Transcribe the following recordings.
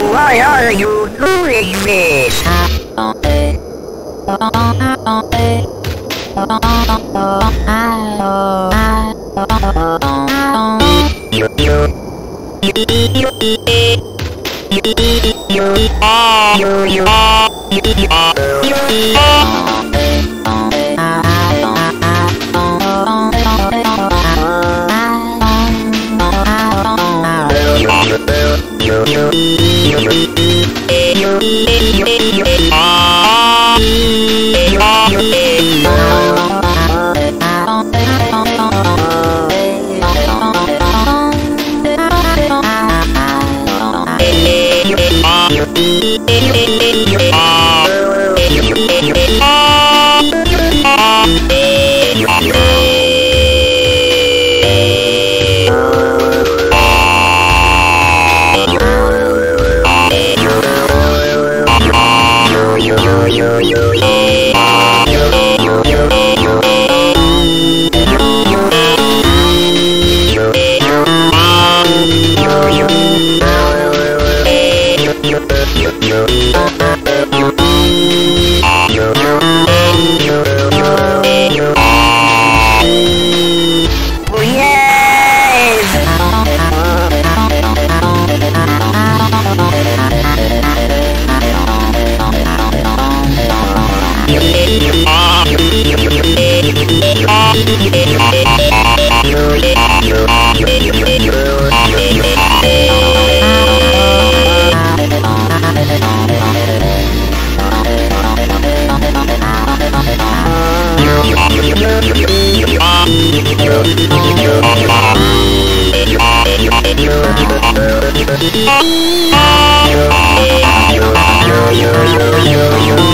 Why are you doing this? You, you, you, you, you, you, you, you, you, you, Ah you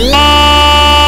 Yeah.